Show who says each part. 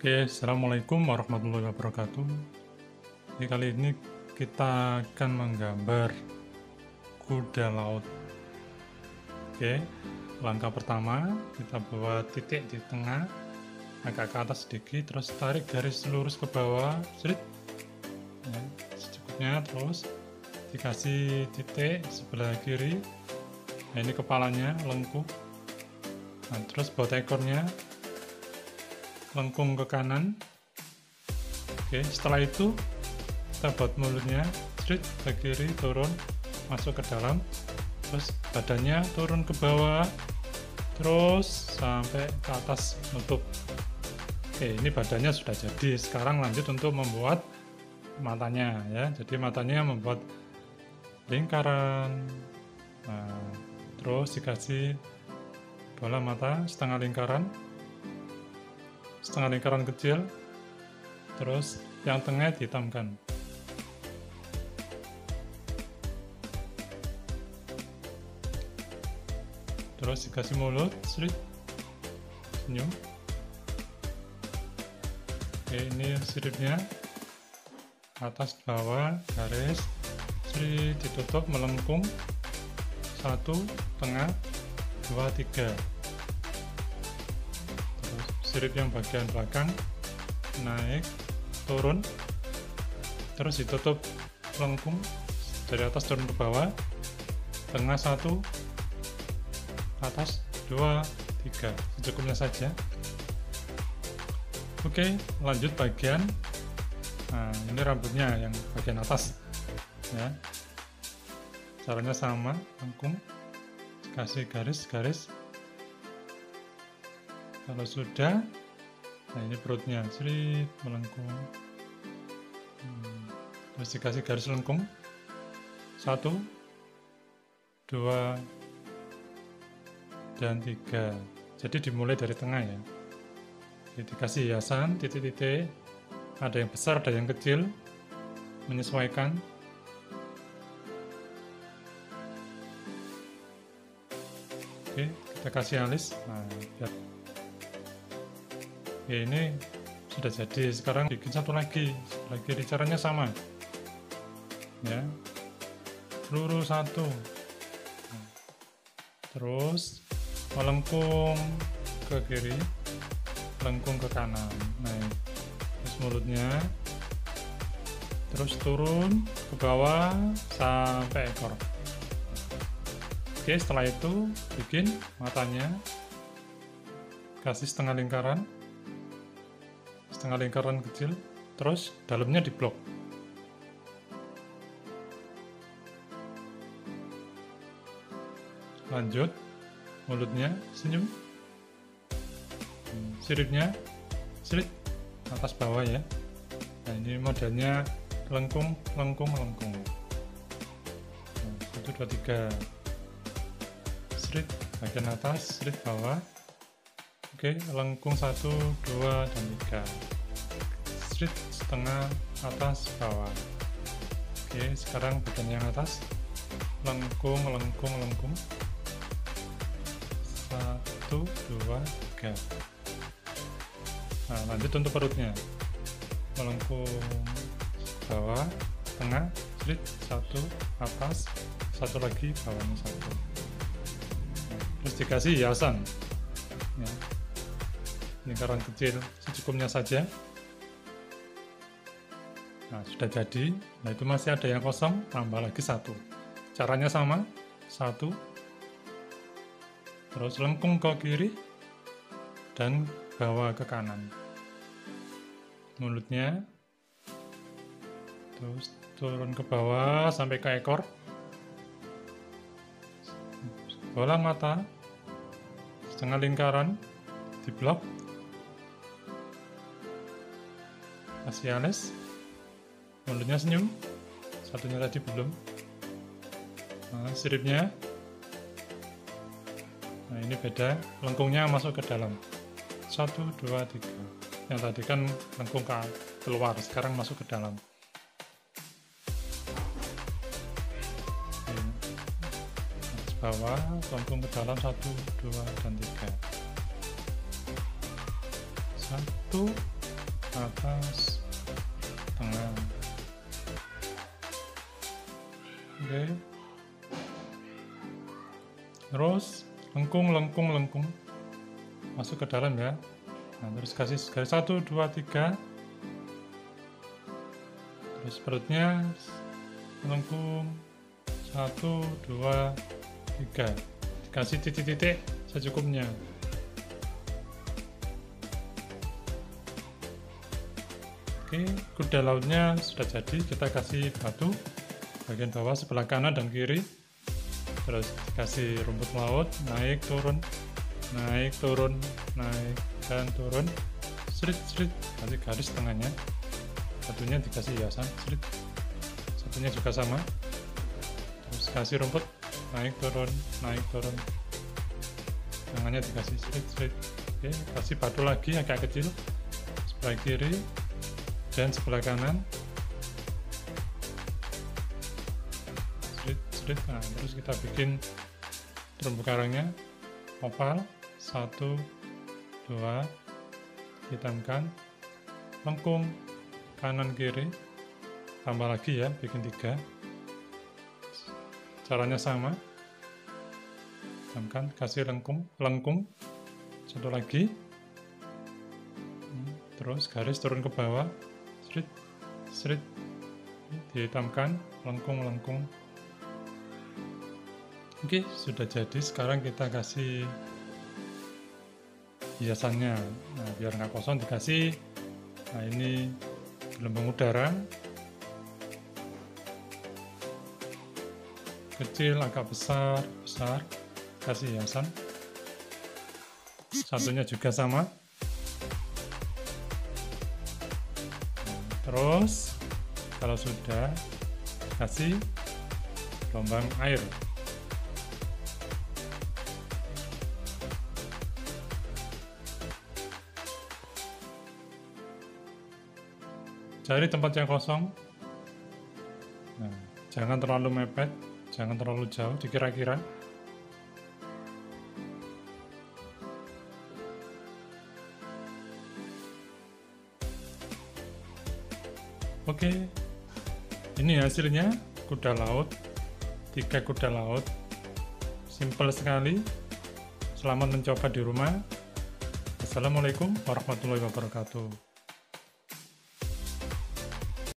Speaker 1: Oke, Assalamualaikum warahmatullahi wabarakatuh. Jadi kali ini kita akan menggambar kuda laut. Oke, langkah pertama kita buat titik di tengah, agak ke atas sedikit, terus tarik garis lurus ke bawah, sedikit, ya, secukupnya, terus dikasih titik sebelah kiri. Nah, ini kepalanya lengkung. Nah, terus buat ekornya lengkung ke kanan. Oke setelah itu kita buat mulutnya straight ke kiri turun masuk ke dalam. Terus badannya turun ke bawah terus sampai ke atas nutup. Oke ini badannya sudah jadi. Sekarang lanjut untuk membuat matanya ya. Jadi matanya membuat lingkaran. Nah, terus dikasih bola mata setengah lingkaran setengah lingkaran kecil terus yang tengah dihitamkan. Terus dikasih mulut slit senyum. Oke ini siripnya. Atas bawah garis. Slit ditutup melengkung. Satu tengah dua tiga sirip yang bagian belakang naik turun terus ditutup lengkung dari atas turun ke bawah tengah satu atas dua tiga secukupnya saja. Oke lanjut bagian nah ini rambutnya yang bagian atas ya. Caranya sama lengkung kasih garis-garis kalau sudah nah ini perutnya sulit melengkung. Hmm. terus dikasih garis lengkung. Satu dua dan tiga. Jadi dimulai dari tengah ya. Jadi dikasih hiasan titik-titik. Ada yang besar ada yang kecil. Menyesuaikan. Oke kita kasih alis. Nah biar Oke, ini sudah jadi. Sekarang bikin satu lagi. Lagi di caranya sama. Ya. Peluru satu. Terus melengkung ke kiri, lengkung ke kanan. Nah, terus mulutnya terus turun ke bawah sampai ekor. Oke, setelah itu bikin matanya kasih setengah lingkaran setengah lingkaran kecil terus dalamnya diblok. Lanjut mulutnya senyum. Siripnya sirip atas bawah ya. Nah ini modelnya lengkung lengkung lengkung. Nah, satu dua tiga. Sirip bagian atas sirip bawah Oke, lengkung satu, dua, dan tiga. Street setengah atas bawah. Oke, sekarang bagian yang atas. Lengkung, lengkung, lengkung. Satu, dua, tiga. Nah, lanjut untuk perutnya. Melengkung bawah, tengah, street satu, atas, satu lagi, bawahnya satu. Terus dikasih hiasan. Ya lingkaran kecil secukupnya saja. Nah sudah jadi. Nah itu masih ada yang kosong tambah lagi satu. Caranya sama. Satu. Terus lengkung ke kiri dan bawa ke kanan. Mulutnya. Terus turun ke bawah sampai ke ekor. Bola mata. Setengah lingkaran. Di blok kasih mulutnya senyum. Satunya tadi belum. Nah, siripnya. Nah ini beda. Lengkungnya masuk ke dalam. Satu dua tiga. Yang tadi kan lengkung ke keluar sekarang masuk ke dalam. Oke. bawah lengkung ke dalam satu dua dan tiga. Satu atas oke. Terus lengkung lengkung lengkung. Masuk ke dalam ya. Nah terus kasih garis satu dua tiga. Terus perutnya lengkung. Satu dua tiga. Kasih titik-titik secukupnya Oke, kuda lautnya sudah jadi. Kita kasih batu bagian bawah sebelah kanan dan kiri. Terus kasih rumput laut, naik turun, naik turun, naik dan turun. Srit srit, kasih garis tengahnya. Satunya dikasih hiasan, srit. Satunya juga sama. Terus kasih rumput, naik turun, naik turun. Tangannya dikasih srit srit. Oke, kasih batu lagi agak kecil sebelah kiri dan sebelah kanan. Sedikit nah terus kita bikin terumbu karangnya. Oval satu dua hitamkan. Lengkung. Kanan kiri. Tambah lagi ya bikin tiga. Caranya sama. Hitamkan. Kasih lengkung lengkung. Satu lagi. Hmm, terus garis turun ke bawah srit. Dihitamkan lengkung-lengkung oke sudah jadi. Sekarang kita kasih hiasannya. Nah biar nggak kosong dikasih. Nah ini gelombang udara. Kecil agak besar besar. Kasih hiasan. Satunya juga sama terus kalau sudah kasih gelombang air. Cari tempat yang kosong. Nah, jangan terlalu mepet jangan terlalu jauh dikira-kira Oke, ini hasilnya kuda laut, tiga kuda laut, simple sekali. Selamat mencoba di rumah. Assalamualaikum warahmatullahi wabarakatuh.